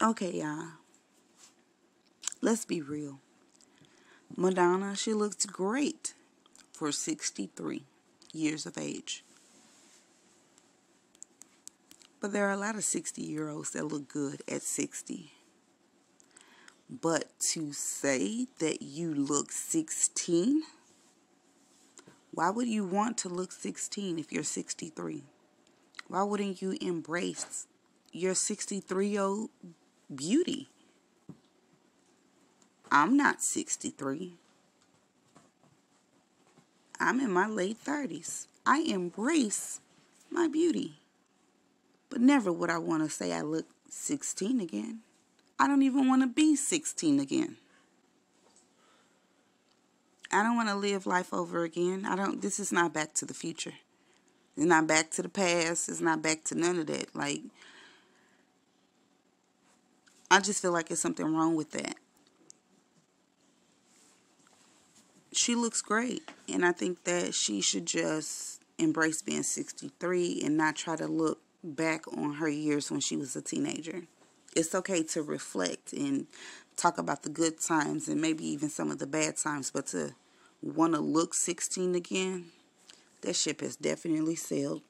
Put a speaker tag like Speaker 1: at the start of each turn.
Speaker 1: Okay, y'all. Let's be real. Madonna, she looks great for 63 years of age. But there are a lot of 60 year olds that look good at 60. But to say that you look 16, why would you want to look 16 if you're 63? Why wouldn't you embrace your 63 year old beauty? I'm not 63. I'm in my late 30s. I embrace my beauty. But never would I want to say I look 16 again. I don't even want to be 16 again. I don't want to live life over again. I don't this is not back to the future. It's not back to the past. It's not back to none of that. Like I just feel like there's something wrong with that. She looks great, and I think that she should just embrace being 63 and not try to look back on her years when she was a teenager. It's okay to reflect and talk about the good times and maybe even some of the bad times, but to want to look 16 again, that ship has definitely sailed.